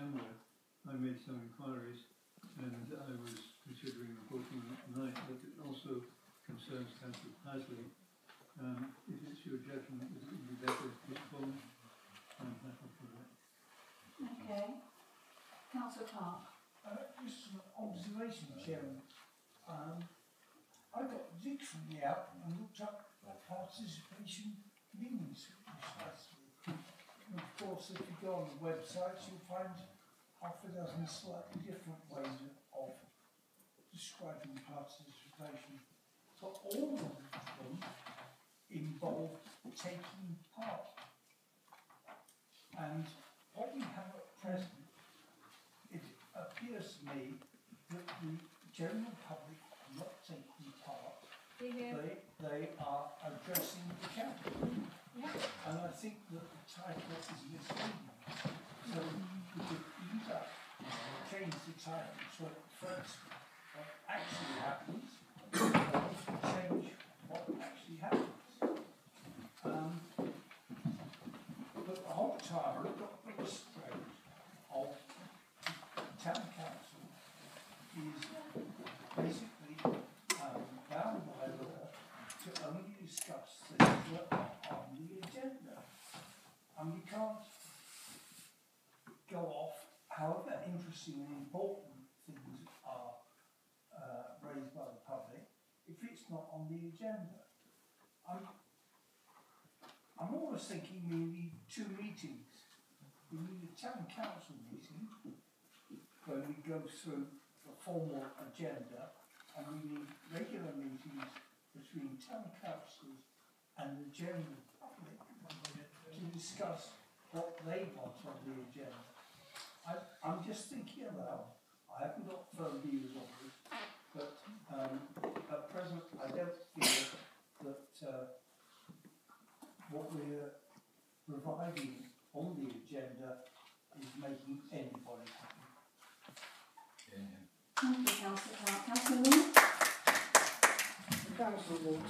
September, I made some inquiries and I was considering reporting on it tonight, but it also concerns councillor Pasley. Um, if it's your judgment that it would be better postponed, I'm happy for that. Okay. Councillor Clark. Uh, just an observation, Chairman. Um, I got literally out and looked up participation means precisely. Course, if you go on the website, you'll find half a dozen slightly different ways of describing participation. But all of them involve taking part. And what we have at present it appears to me that the general public are not taking part. They, they are addressing the council. And I think that the title is misleading. So we could either change the title to reflect what actually happens, or change what actually happens. Um, but the whole time, we've got the of town council is basically um, bound by law to only discuss things that are on the agenda. And we can't go off, however interesting and important things are uh, raised by the public, if it's not on the agenda. I'm, I'm almost thinking we need two meetings. We need a town council meeting where we go through the formal agenda and we need regular meetings between town councils and the general public to discuss they want on the agenda. I, I'm just thinking aloud, I haven't got firm views on this, but um, at present I don't feel that uh, what we're providing on the agenda is making anybody happy. Thank you, Councillor Clark. Councillor Moore. Council Ward